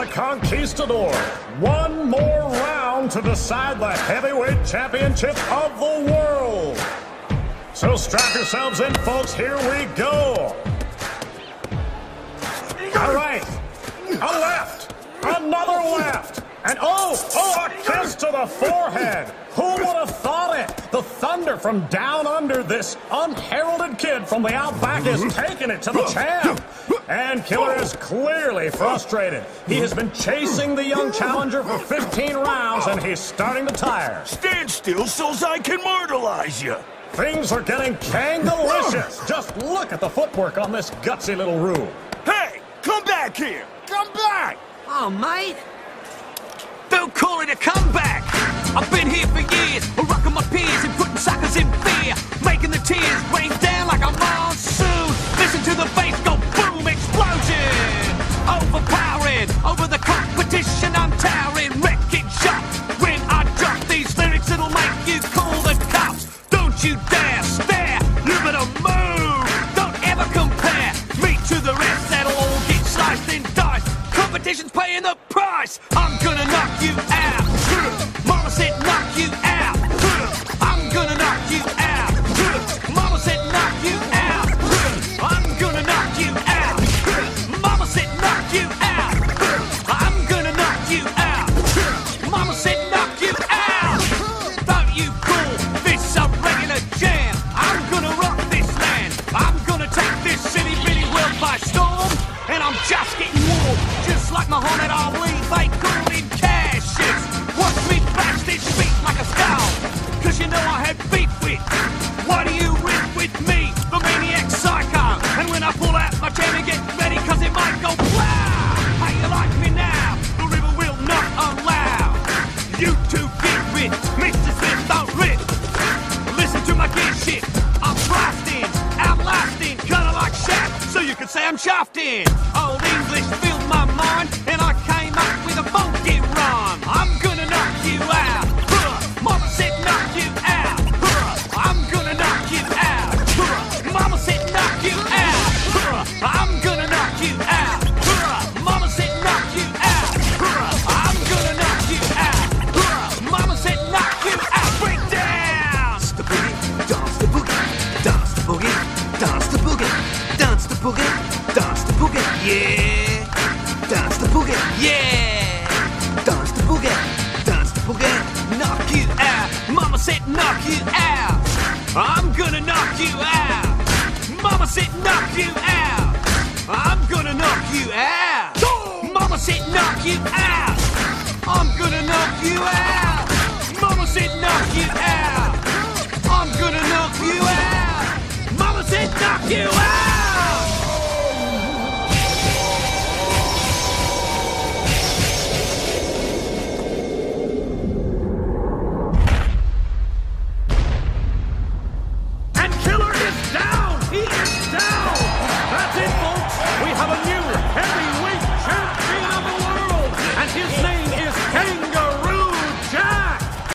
The Conquistador. One more round to decide the heavyweight championship of the world. So strap yourselves in, folks. Here we go. All right. A left. Another left. And oh, oh, a kiss to the forehead. Who would have thought it? The thunder from down under this unheralded kid from the outback is taking it to the champ. And Killer is clearly frustrated. He has been chasing the young challenger for 15 rounds, and he's starting to tire. Stand still so's I can mortalize you. Things are getting kangalicious. Just look at the footwork on this gutsy little rube. Hey, come back here. Come back. Oh, mate. You dare stare, better move. Don't ever compare me to the rest, that'll all get sliced and diced. Competition's paying the price. I'm gonna knock you out. Mama said knock you out. Muhammad Ali. Call him Cassius. Watch me bash this beat like a skull. Cause you know I had beef with. Why do you rip with me, the maniac psycho? And when I pull out my jam and get ready, cause it might go plow. How you like me now? The river will not allow you to get rid. Mr. Smith, don't rip. Listen to my gear shift. I'm blasting, outlasting, kinda like Shaq. So you can say I'm shafting. Old English filled boogie, dance the boogie, yeah. Dance the boogie, Yeah. dance the boogie, dance the boogie. knock you out. Mama said knock you out. I'm gonna knock you out. Mama said knock you out. I'm gonna knock you out. Mama said knock you out. Knock you out.